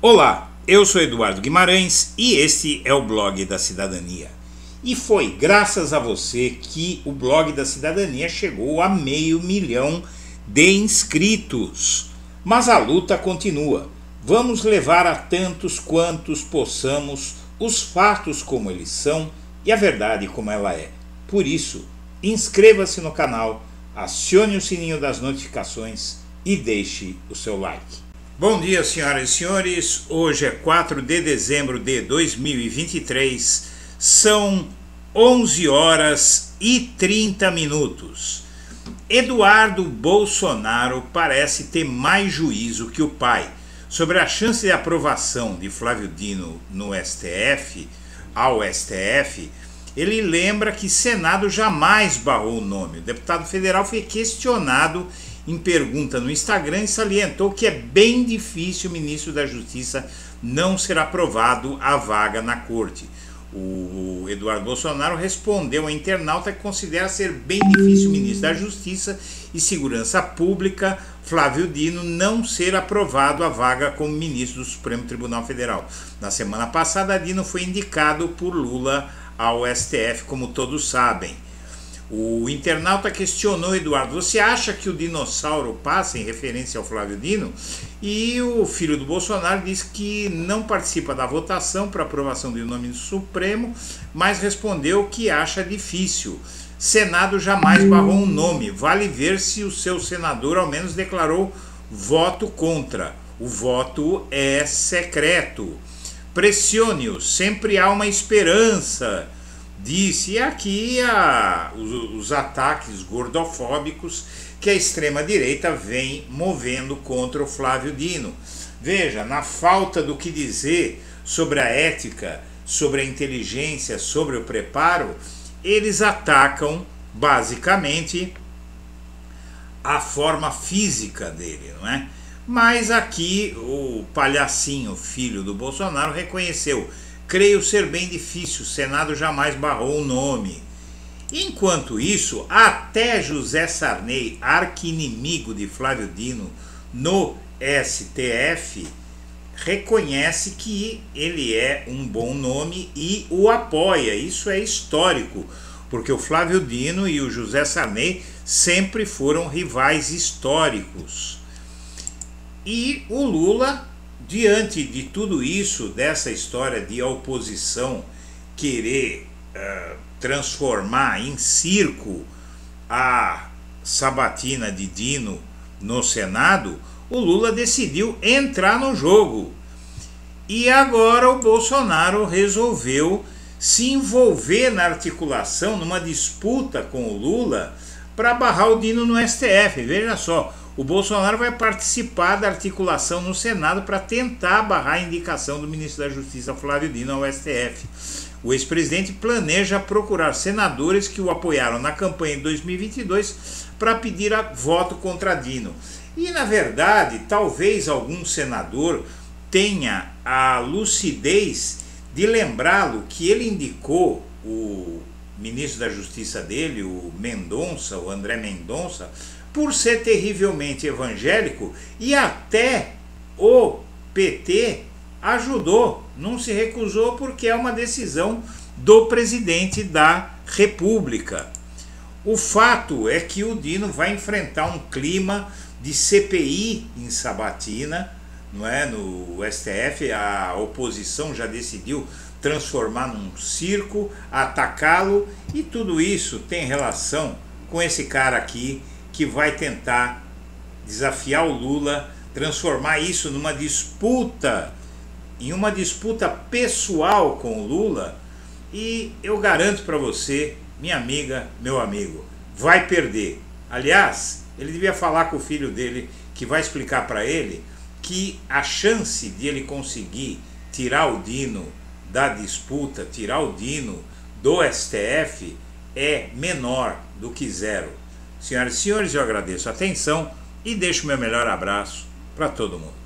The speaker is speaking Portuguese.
Olá, eu sou Eduardo Guimarães e este é o blog da Cidadania. E foi graças a você que o blog da Cidadania chegou a meio milhão de inscritos. Mas a luta continua. Vamos levar a tantos quantos possamos os fatos como eles são e a verdade como ela é. Por isso, inscreva-se no canal, acione o sininho das notificações e deixe o seu like. Bom dia, senhoras e senhores. Hoje é 4 de dezembro de 2023. São 11 horas e 30 minutos. Eduardo Bolsonaro parece ter mais juízo que o pai sobre a chance de aprovação de Flávio Dino no STF, ao STF. Ele lembra que Senado jamais barrou o nome. O deputado federal foi questionado em pergunta no Instagram e salientou que é bem difícil o ministro da Justiça não ser aprovado a vaga na corte. O Eduardo Bolsonaro respondeu ao internauta que considera ser bem difícil o ministro da Justiça e Segurança Pública, Flávio Dino, não ser aprovado a vaga como ministro do Supremo Tribunal Federal. Na semana passada, Dino foi indicado por Lula ao STF, como todos sabem. O internauta questionou Eduardo: você acha que o dinossauro passa em referência ao Flávio Dino? E o filho do Bolsonaro disse que não participa da votação para aprovação do nome do Supremo, mas respondeu que acha difícil. Senado jamais barrou um nome. Vale ver se o seu senador ao menos declarou voto contra. O voto é secreto. Pressione-o, sempre há uma esperança disse. E aqui a, os, os ataques gordofóbicos que a extrema-direita vem movendo contra o Flávio Dino. Veja, na falta do que dizer sobre a ética, sobre a inteligência, sobre o preparo, eles atacam basicamente a forma física dele, não é? Mas aqui o palhacinho, filho do Bolsonaro, reconheceu Creio ser bem difícil, o Senado jamais barrou o nome. Enquanto isso, até José Sarney, arqui-inimigo de Flávio Dino no STF, reconhece que ele é um bom nome e o apoia. Isso é histórico, porque o Flávio Dino e o José Sarney sempre foram rivais históricos. E o Lula Diante de tudo isso, dessa história de oposição querer uh, transformar em circo a sabatina de Dino no Senado, o Lula decidiu entrar no jogo. E agora o Bolsonaro resolveu se envolver na articulação, numa disputa com o Lula, para barrar o Dino no STF. Veja só, o Bolsonaro vai participar da articulação no Senado para tentar barrar a indicação do ministro da Justiça Flávio Dino ao STF. O ex-presidente planeja procurar senadores que o apoiaram na campanha de 2022 para pedir voto contra Dino. E, na verdade, talvez algum senador tenha a lucidez de lembrá-lo que ele indicou o ministro da Justiça dele, o Mendonça, o André Mendonça, por ser terrivelmente evangélico e até o PT ajudou, não se recusou porque é uma decisão do presidente da República. O fato é que o Dino vai enfrentar um clima de CPI em Sabatina, não é? No STF, a oposição já decidiu transformar num circo, atacá-lo e tudo isso tem relação com esse cara aqui que vai tentar desafiar o Lula, transformar isso numa disputa, em uma disputa pessoal com o Lula, e eu garanto para você, minha amiga, meu amigo, vai perder. Aliás, ele devia falar com o filho dele, que vai explicar para ele que a chance de ele conseguir tirar o Dino da disputa, tirar o Dino do STF é menor do que zero. Senhoras e senhores, eu agradeço a atenção e deixo meu melhor abraço para todo mundo.